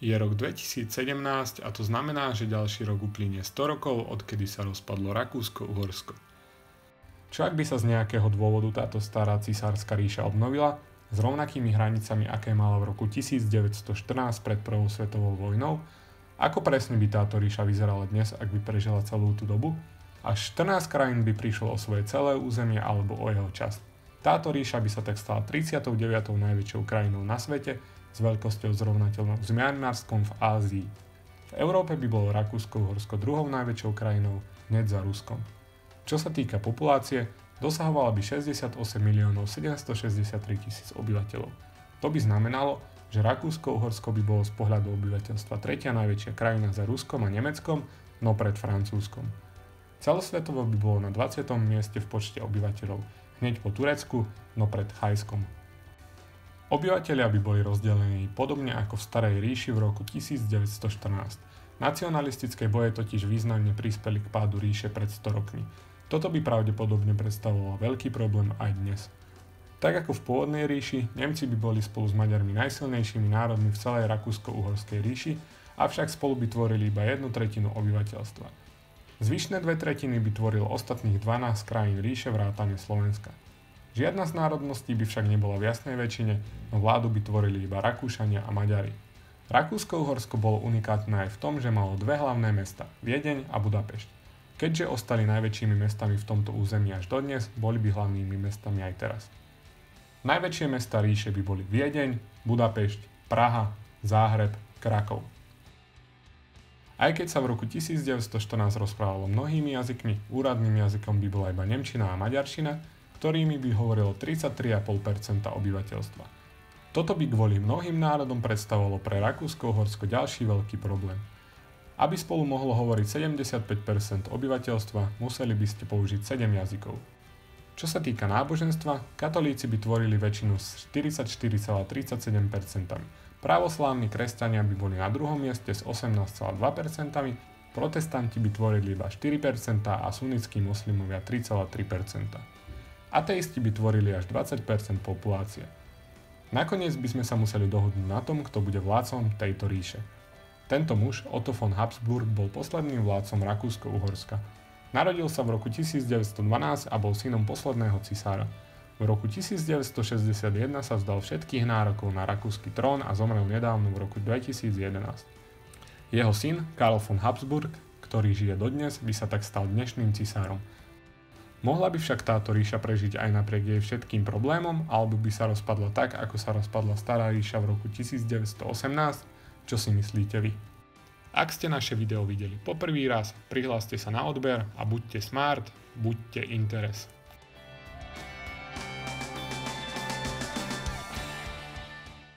Je rok 2017 a to znamená, že ďalší rok uplynie 100 rokov, odkedy sa rozpadlo Rakúsko-Uhorsko. Čo ak by sa z nejakého dôvodu táto stará cisárska ríša obnovila, s rovnakými hranicami, aké mala v roku 1914 pred Prvou svetovou vojnou, ako presne by táto ríša vyzerala dnes, ak by prežila celú tú dobu? Až 14 krajín by prišlo o svoje celé územie alebo o jeho časť. Táto ríša by sa tak stala 39. najväčšou krajinou na svete s veľkosťou zrovnateľnou s Mianmarskom v Ázii. V Európe by bolo Rakúsko-Uhorsko druhou najväčšou krajinou, hneď za Ruskom. Čo sa týka populácie, dosahovala by 68 miliónov 763 tisíc obyvateľov. To by znamenalo, že Rakúsko-Uhorsko by bolo z pohľadu obyvateľstva tretia najväčšia krajina za Ruskom a Nemeckom, no pred Francúzskom. Celosvetovo by bolo na 20. mieste v počte obyvateľov, hneď po Turecku, no pred Thajskom. Obyvatelia by boli rozdelení podobne ako v Starej ríši v roku 1914. Nacionalistické boje totiž významne prispeli k pádu ríše pred 100 rokmi. Toto by pravdepodobne predstavovalo veľký problém aj dnes. Tak ako v pôvodnej ríši, Nemci by boli spolu s Maďarmi najsilnejšími národmi v celej Rakúsko-Uhorskej ríši, avšak spolu by tvorili iba jednu tretinu obyvateľstva. Zvyšné dve tretiny by tvoril ostatných 12 krajín ríše vrátane Slovenska. Žiadna z národností by však nebola v jasnej väčšine, no vládu by tvorili iba Rakúšania a Maďari. Rakúsko-Uhorsko bolo unikátne aj v tom, že malo dve hlavné mesta, Viedeň a Budapešť. Keďže ostali najväčšími mestami v tomto území až dodnes, boli by hlavnými mestami aj teraz. Najväčšie mesta ríše by boli Viedeň, Budapešť, Praha, Záhreb, Krakov. Aj keď sa v roku 1914 rozprávalo mnohými jazykmi, úradným jazykom by bola iba Nemčina a Maďarčina, ktorými by hovorilo 33,5% obyvateľstva. Toto by kvôli mnohým národom predstavovalo pre Rakúsko-Horsko ďalší veľký problém. Aby spolu mohlo hovoriť 75% obyvateľstva, museli by ste použiť 7 jazykov. Čo sa týka náboženstva, katolíci by tvorili väčšinu s 44,37%, pravoslávni kresťania by boli na druhom mieste s 18,2%, protestanti by tvorili iba 4% a sunnickí moslimovia 3,3%. Ateisti by tvorili až 20% populácie. Nakoniec by sme sa museli dohodnúť na tom, kto bude vládcom tejto ríše. Tento muž, Otto von Habsburg, bol posledným vládcom Rakúsko-Uhorska. Narodil sa v roku 1912 a bol synom posledného cisára. V roku 1961 sa vzdal všetkých nárokov na rakúsky trón a zomrel nedávno v roku 2011. Jeho syn, Karl von Habsburg, ktorý žije dodnes, by sa tak stal dnešným cisárom. Mohla by však táto ríša prežiť aj napriek jej všetkým problémom, alebo by sa rozpadla tak, ako sa rozpadla stará ríša v roku 1918? Čo si myslíte vy? Ak ste naše video videli poprvý raz, prihláste sa na odber a buďte smart, buďte interes.